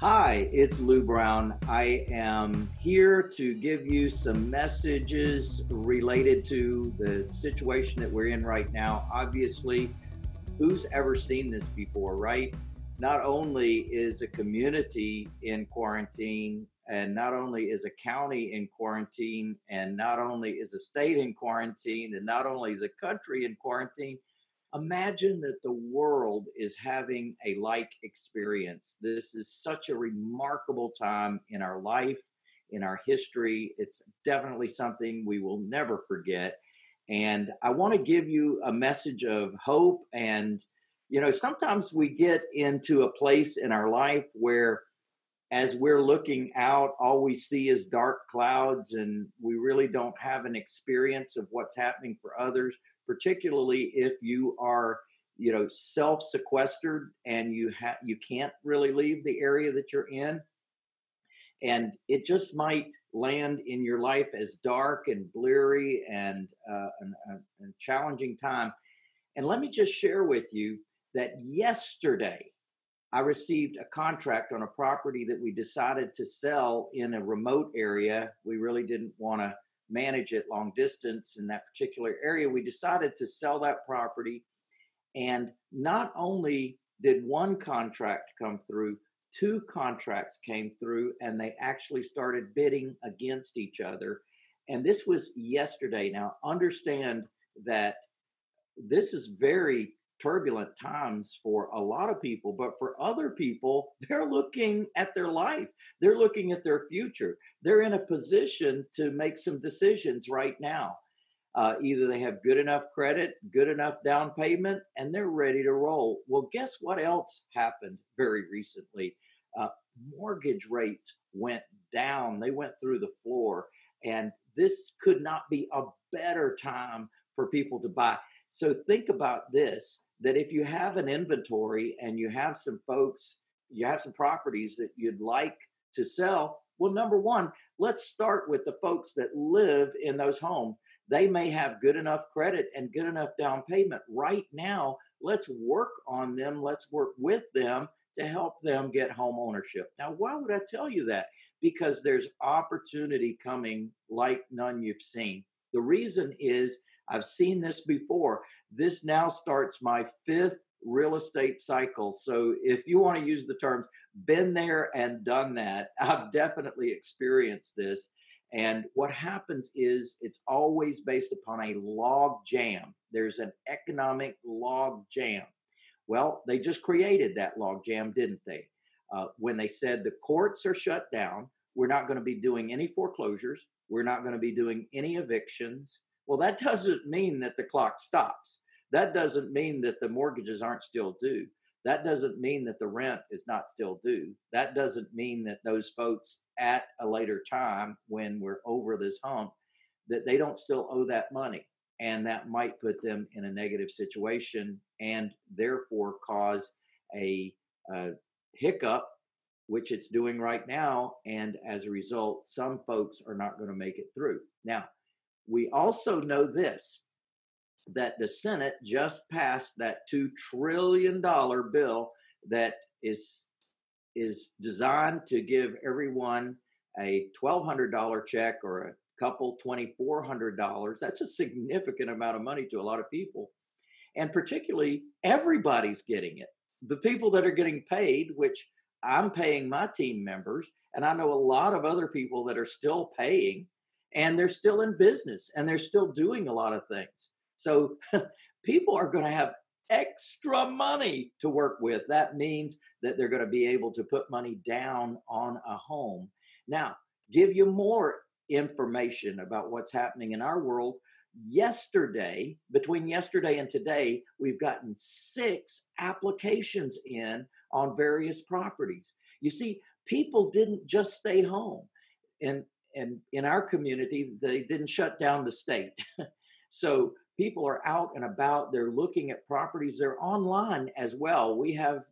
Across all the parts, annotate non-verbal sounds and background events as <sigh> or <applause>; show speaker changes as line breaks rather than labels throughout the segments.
Hi, it's Lou Brown. I am here to give you some messages related to the situation that we're in right now. Obviously, who's ever seen this before, right? Not only is a community in quarantine, and not only is a county in quarantine, and not only is a state in quarantine, and not only is a country in quarantine, imagine that the world is having a like experience. This is such a remarkable time in our life, in our history. It's definitely something we will never forget. And I want to give you a message of hope. And, you know, sometimes we get into a place in our life where as we're looking out, all we see is dark clouds, and we really don't have an experience of what's happening for others particularly if you are you know self sequestered and you have you can't really leave the area that you're in and it just might land in your life as dark and bleary and uh, a challenging time and let me just share with you that yesterday I received a contract on a property that we decided to sell in a remote area. We really didn't want to manage it long distance in that particular area, we decided to sell that property. And not only did one contract come through, two contracts came through, and they actually started bidding against each other. And this was yesterday. Now, understand that this is very turbulent times for a lot of people, but for other people, <laughs> they're looking at their life. They're looking at their future. They're in a position to make some decisions right now. Uh, either they have good enough credit, good enough down payment, and they're ready to roll. Well, guess what else happened very recently? Uh, mortgage rates went down, they went through the floor. And this could not be a better time for people to buy. So think about this that if you have an inventory and you have some folks, you have some properties that you'd like to sell, well, number one, let's start with the folks that live in those homes. They may have good enough credit and good enough down payment. Right now, let's work on them. Let's work with them to help them get home ownership. Now, why would I tell you that? Because there's opportunity coming like none you've seen. The reason is I've seen this before. This now starts my fifth real estate cycle. So if you want to use the terms, been there and done that, <laughs> I've definitely experienced this. And what happens is it's always based upon a log jam. There's an economic log jam. Well, they just created that log jam, didn't they? Uh, when they said the courts are shut down, we're not going to be doing any foreclosures, we're not going to be doing any evictions, well, that doesn't mean that the clock stops. That doesn't mean that the mortgages aren't still due. That doesn't mean that the rent is not still due. That doesn't mean that those folks at a later time, when we're over this hump, that they don't still owe that money. And that might put them in a negative situation and therefore cause a, a hiccup, which it's doing right now. And as a result, some folks are not going to make it through. Now, we also know this that the Senate just passed that $2 trillion bill that is, is designed to give everyone a $1,200 check or a couple $2,400. That's a significant amount of money to a lot of people. And particularly, everybody's getting it. The people that are getting paid, which I'm paying my team members, and I know a lot of other people that are still paying and they're still in business and they're still doing a lot of things. So <laughs> people are going to have extra money to work with. That means that they're going to be able to put money down on a home. Now, give you more information about what's happening in our world. Yesterday, between yesterday and today, we've gotten six applications in on various properties. You see, people didn't just stay home. And and in our community, they didn't shut down the state. <laughs> so people are out and about. They're looking at properties. They're online as well. We have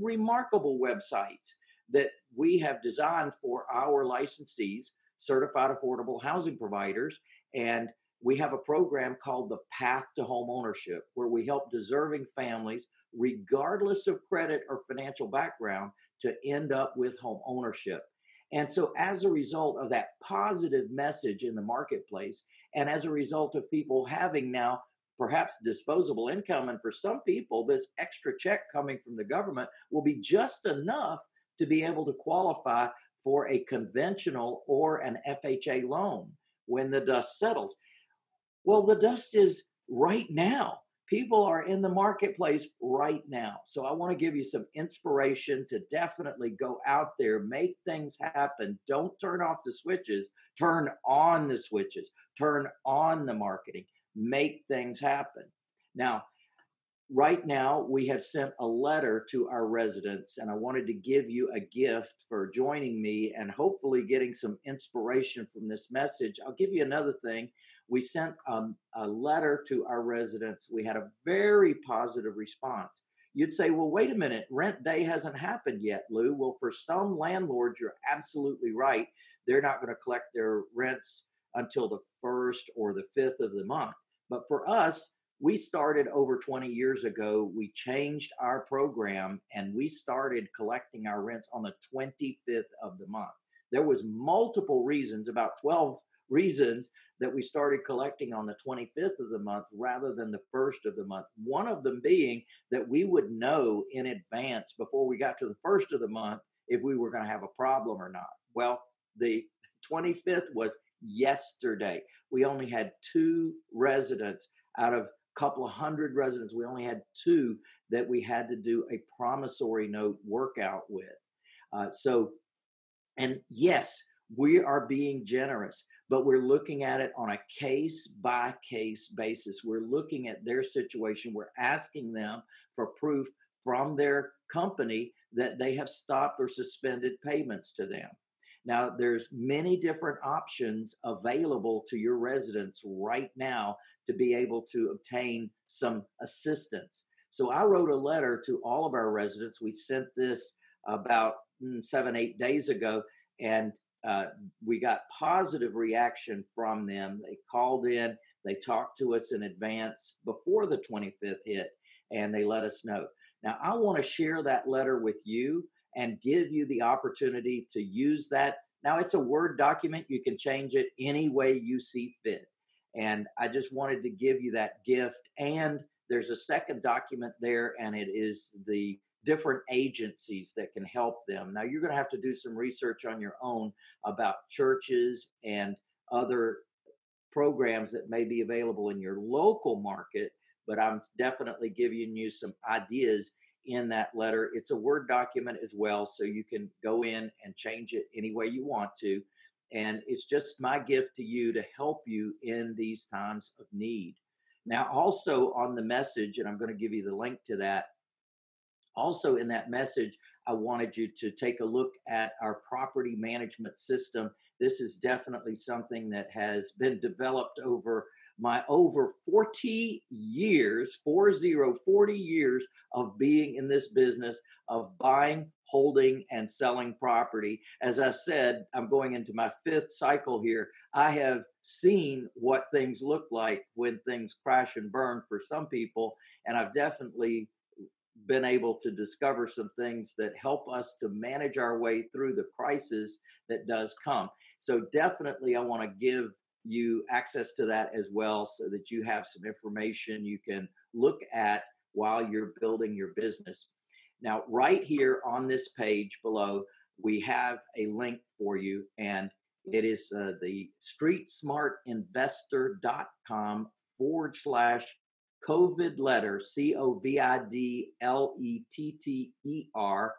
remarkable websites that we have designed for our licensees, certified affordable housing providers. And we have a program called the Path to Home Ownership, where we help deserving families, regardless of credit or financial background, to end up with home ownership. And so, as a result of that positive message in the marketplace, and as a result of people having now perhaps disposable income, and for some people, this extra check coming from the government will be just enough to be able to qualify for a conventional or an FHA loan when the dust settles. Well, the dust is right now. People are in the marketplace right now. So I want to give you some inspiration to definitely go out there, make things happen. Don't turn off the switches, turn on the switches, turn on the marketing, make things happen. Now, right now we have sent a letter to our residents and i wanted to give you a gift for joining me and hopefully getting some inspiration from this message i'll give you another thing we sent um, a letter to our residents. We had a very positive response. You'd say well wait a minute. Rent day hasn't happened yet lou. Well for some landlords you're absolutely right. They're not going to collect their rents until the first or the fifth of the month. But for us we started over 20 years ago. We changed our program and we started collecting our rents on the 25th of the month. There was multiple reasons, about 12 reasons that we started collecting on the 25th of the month rather than the first of the month. One of them being that we would know in advance before we got to the first of the month if we were going to have a problem or not. Well, the 25th was yesterday. We only had two residents out of a couple of hundred residents. We only had two that we had to do a promissory note workout with. Uh, so, and yes, we are being generous, but we're looking at it on a case by case basis. We're looking at their situation. We're asking them for proof from their company that they have stopped or suspended payments to them. Now, there's many different options available to your residents right now to be able to obtain some assistance. So I wrote a letter to all of our residents. We sent this about mm, seven, eight days ago, and uh, we got positive reaction from them. They called in, they talked to us in advance before the 25th hit, and they let us know. Now, I want to share that letter with you and give you the opportunity to use that. Now, it's a Word document. You can change it any way you see fit. And I just wanted to give you that gift. And there's a second document there, and it is the different agencies that can help them. Now, you're going to have to do some research on your own about churches and other programs that may be available in your local market, but I'm definitely giving you some ideas in that letter. It's a Word document as well, so you can go in and change it any way you want to. And it's just my gift to you to help you in these times of need. Now, also on the message, and I'm going to give you the link to that. Also, in that message, I wanted you to take a look at our property management system. This is definitely something that has been developed over my over 40 years, four zero, 40 years of being in this business of buying, holding, and selling property. As I said, I'm going into my fifth cycle here. I have seen what things look like when things crash and burn for some people, and I've definitely been able to discover some things that help us to manage our way through the crisis that does come. So, definitely, I want to give you access to that as well so that you have some information you can look at while you're building your business. Now, right here on this page below, we have a link for you, and it is uh, the streetsmartinvestor.com forward slash COVID letter, C O V I D L E T T E R.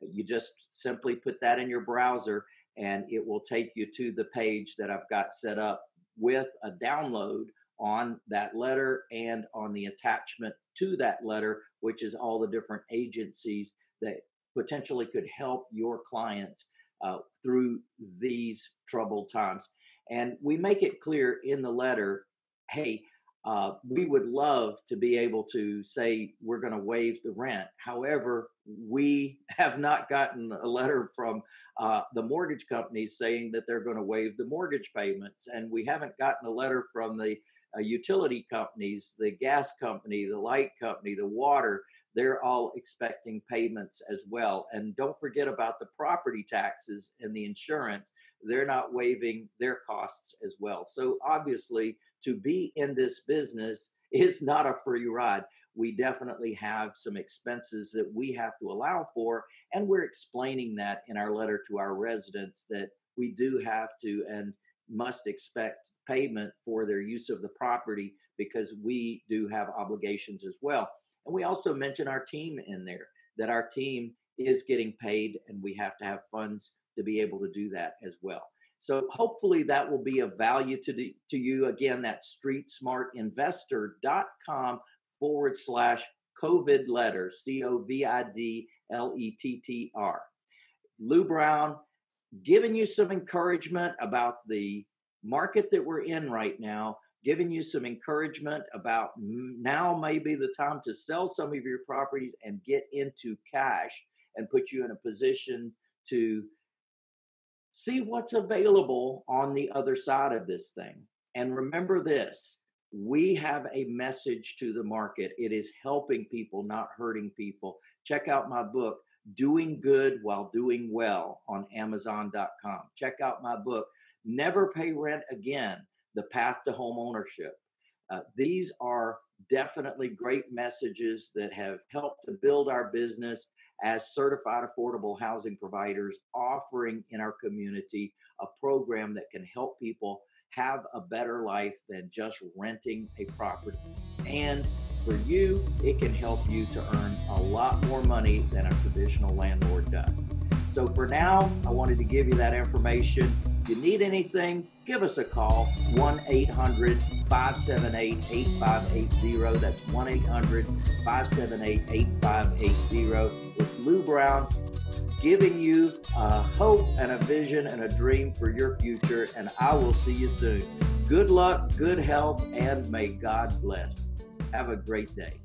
You just simply put that in your browser and it will take you to the page that I've got set up with a download on that letter and on the attachment to that letter, which is all the different agencies that potentially could help your clients uh, through these troubled times. And we make it clear in the letter hey, uh, we would love to be able to say we're going to waive the rent. However, we <laughs> have not gotten a letter from uh, the mortgage companies saying that they're going to waive the mortgage payments. And we haven't gotten a letter from the uh, utility companies, the gas company, the light company, the water, they're all expecting payments as well. And don't forget about the property taxes and the insurance. They're not waiving their costs as well. So obviously, to be in this business <laughs> is not a free ride. We definitely have some expenses that we have to allow for. And we're explaining that in our letter to our residents that we do have to and must expect payment for their use of the property because we do have obligations as well. And we also mention our team in there, that our team is getting paid and we have to have funds to be able to do that as well. So hopefully that will be of value to, the, to you. Again, that's streetsmartinvestor.com forward slash COVID letter, C O V I D L E T T R. Lou Brown giving you some encouragement about the market that we're in right now giving you some encouragement about now may be the time to sell some of your properties and get into cash and put you in a position to see what's available on the other side of this thing. And remember this we have a message to the market. It is helping people, not hurting people. Check out my book, Doing Good While Doing Well, on Amazon.com. Check out my book, Never Pay Rent Again the path to home ownership. Uh, these are definitely great messages that have helped to build our business as certified affordable housing providers, offering in our community a program that can help people have a better life than just renting a property. And for you, it can help you to earn a lot more money than a traditional landlord does. So for now, I wanted to give you that information. If you need anything, give us a call 1 800 578 8580. That's 1 800 578 8580. It's Lou Brown giving you a hope and a vision and a dream for your future. And I will see you soon. Good luck, good health, and may God bless. Have a great day.